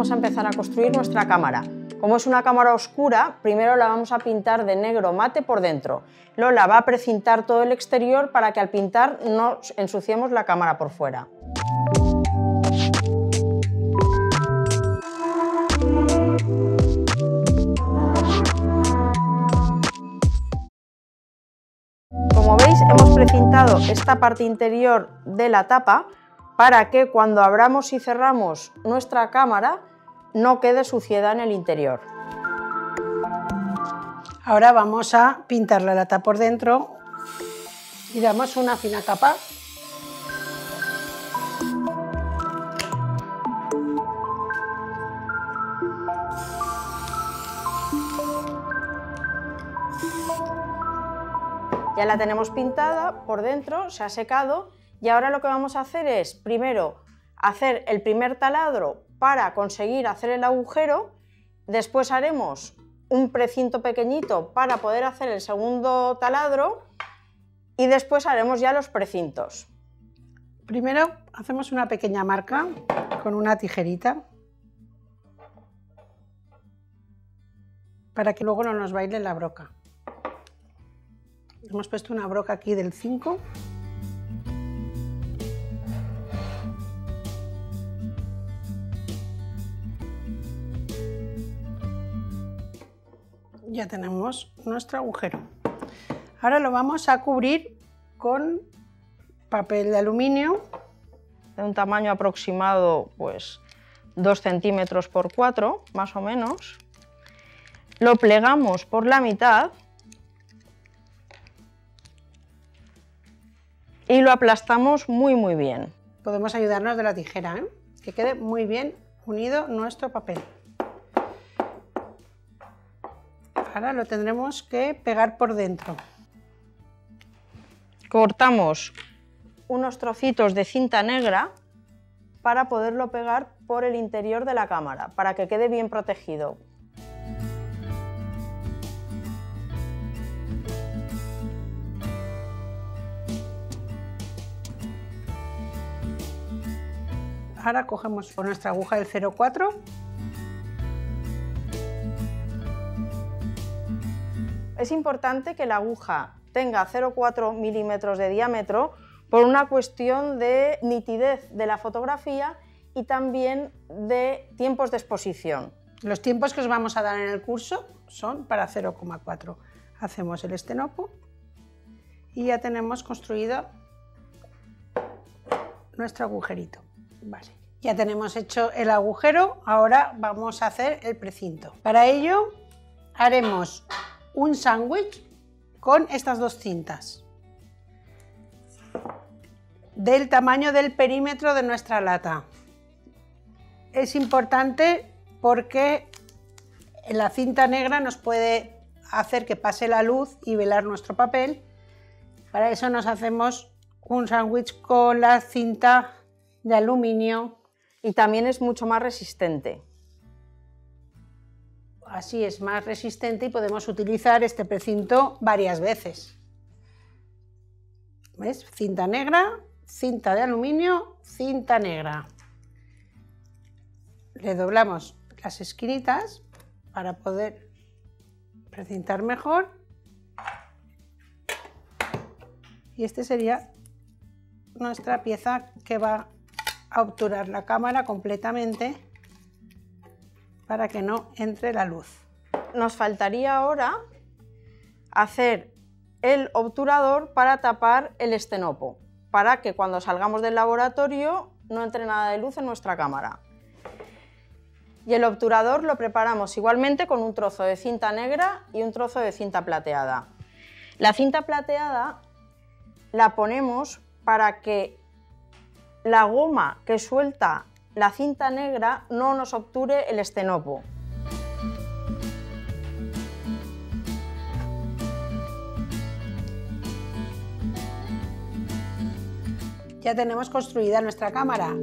vamos a empezar a construir nuestra cámara. Como es una cámara oscura, primero la vamos a pintar de negro mate por dentro. Lola va a precintar todo el exterior para que al pintar no ensuciemos la cámara por fuera. Como veis, hemos precintado esta parte interior de la tapa para que cuando abramos y cerramos nuestra cámara no quede suciedad en el interior. Ahora vamos a pintar la lata por dentro y damos una fina capa. Ya la tenemos pintada por dentro, se ha secado y ahora lo que vamos a hacer es primero hacer el primer taladro para conseguir hacer el agujero, después haremos un precinto pequeñito para poder hacer el segundo taladro y después haremos ya los precintos. Primero hacemos una pequeña marca con una tijerita para que luego no nos baile la broca. Hemos puesto una broca aquí del 5 ya tenemos nuestro agujero. Ahora lo vamos a cubrir con papel de aluminio. De un tamaño aproximado, pues 2 centímetros por 4, más o menos. Lo plegamos por la mitad y lo aplastamos muy muy bien. Podemos ayudarnos de la tijera, ¿eh? que quede muy bien unido nuestro papel. Ahora lo tendremos que pegar por dentro. Cortamos unos trocitos de cinta negra para poderlo pegar por el interior de la cámara, para que quede bien protegido. Ahora cogemos por nuestra aguja del 04 es importante que la aguja tenga 0,4 milímetros de diámetro por una cuestión de nitidez de la fotografía y también de tiempos de exposición. Los tiempos que os vamos a dar en el curso son para 0,4. Hacemos el estenopo y ya tenemos construido nuestro agujerito. Ya tenemos hecho el agujero, ahora vamos a hacer el precinto. Para ello haremos un sándwich con estas dos cintas del tamaño del perímetro de nuestra lata. Es importante porque la cinta negra nos puede hacer que pase la luz y velar nuestro papel. Para eso nos hacemos un sándwich con la cinta de aluminio. Y también es mucho más resistente así es más resistente y podemos utilizar este precinto varias veces. ¿Ves? Cinta negra, cinta de aluminio, cinta negra. Le doblamos las esquinitas para poder precintar mejor. Y este sería nuestra pieza que va a obturar la cámara completamente para que no entre la luz. Nos faltaría ahora hacer el obturador para tapar el estenopo, para que cuando salgamos del laboratorio no entre nada de luz en nuestra cámara. Y el obturador lo preparamos igualmente con un trozo de cinta negra y un trozo de cinta plateada. La cinta plateada la ponemos para que la goma que suelta la cinta negra no nos obture el estenopo. Ya tenemos construida nuestra cámara.